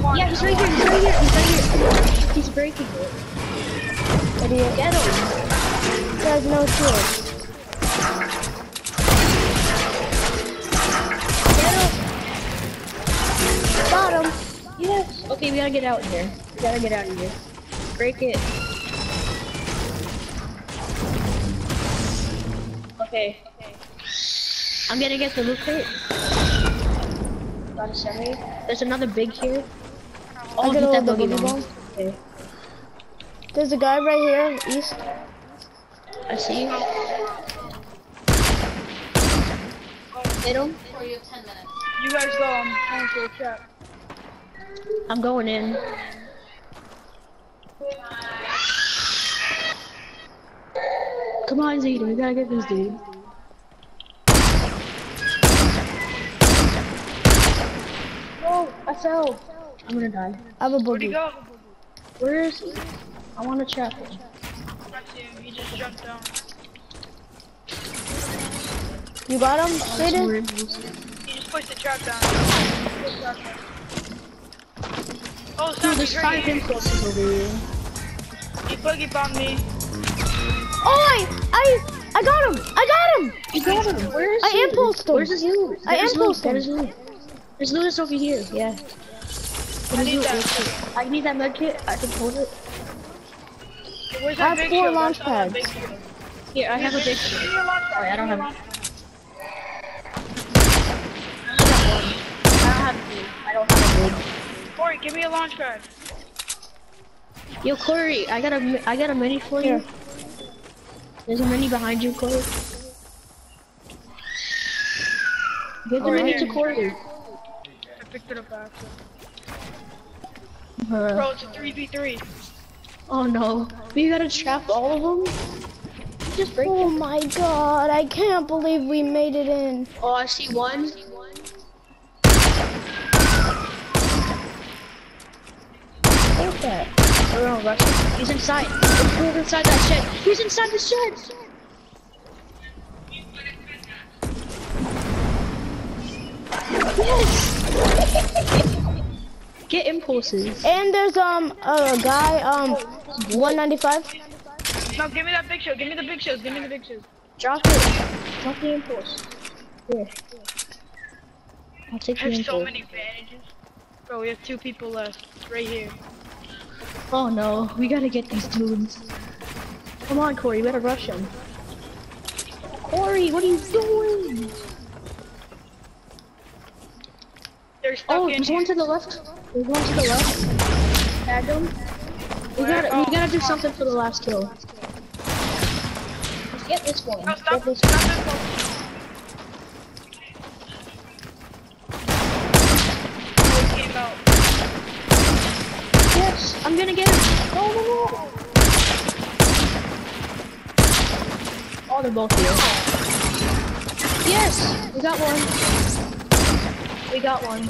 Yeah, he's right here, he's right here, he's right here. He's breaking it. Idiot. Get him. He has no shield. Got him. Yes. Okay, we gotta get out of here. We gotta get out of here. Break it. Okay. I'm gonna get the loot crate. Got a semi. There's another big here. Oh, I get got that all the boogie boogie bomb. bomb. Okay. There's a guy right here, east. I see you. Hit him. You guys go. I'm trying to trap. I'm going in. Come on, Zeta, we gotta get this dude. Oh, I fell. I'm gonna die. I have a Where'd he boogie. go? Where is he? I wanna trap him. I see him. He just jumped down. You got him, oh, Jaden? Where is he? He just pushed the trap down. Oh, Dude, stop! there's He's five right. impulses over here. He boogie bombed me. Oh, I, I, I got him. I got him. You got him. Where is I he? impulsed him. Where's his loot? I There's impulsed him. There's loot. There's loot over here. Yeah. I need that. I need that med kit. I can hold it. Where's I have four launch That's not that pads. Here, I have a big. Give me a launch pad. Sorry, I don't Give me a have- launch pad. I don't have two. Don't have a. Corey, give me a launch pad. Yo, Corey, I got a mi- I got a mini for you. There's a mini behind you, Corey. Give the mini to Corey. I picked it up after. Bro, it's a 3v3. oh no, we gotta trap all of them. Just break Oh it. my god, I can't believe we made it in. Oh, I see one. What's that? We're gonna rush him. He's inside. He's inside that shed. He's inside the shed. Yes. Get impulses. And there's um a guy um 195. No, give me that big shield. Give me the big shield. Give me the big shield. Drop it. Drop the impulse. Here. I'll take I the have so many bandages. Bro, we have two people left. Right here. Oh no, we gotta get these dudes. Come on, Corey, you better rush him. Corey, what are you doing? They're stuck Oh, in there's here. one to the left. There's one to the left. Tag him. We Where? gotta, Oh, we gotta do something for the last kill. Let's get this one. No, stop. Get this Stop this one. Oh, he came out. Yes, I'm gonna get him. Oh, no, no, no. Oh, they're both here. Yes, we got one. We got one.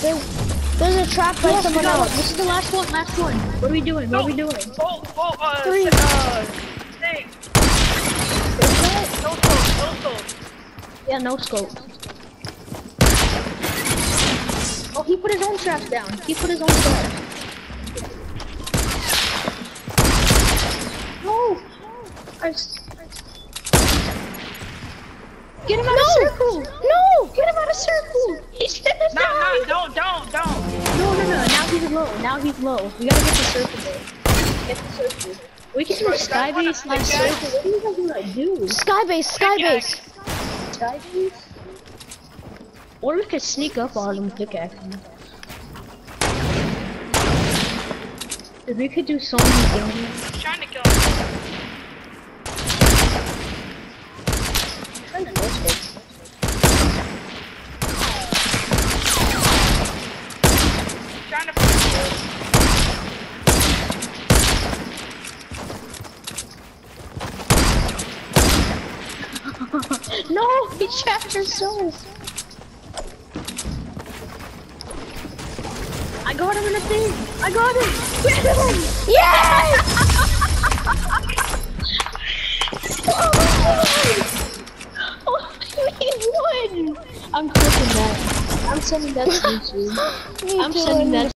There's there's a trap by Yes, someone else. This is the last one. Last one. What are we doing? What are we doing? Oh, oh, uh, Three. uh, thing. No scope, no scope. Yeah, no scope. Oh, he put his own traps down. He put his own traps. No! I s- Get him out of the circle! No! Get him out of circle! He's gonna No, die! no, don't, don't, don't. No, no, no. Now he's low. Now he's low. We gotta get the circle though. Get the circle. We can do a skybase slash circle. What do you guys wanna do? Skybase, skybase. Skybase? Or we could sneak up on him pickaxe him. If we could do so many things. He's trying to kill him. Trying to miss it. He's trying to kill him. No, he trapped herself. I got him in a thing. I got him. Get him. Yes! Oh, we won. I'm clipping that. I'm sending that to YouTube. Me I'm sending that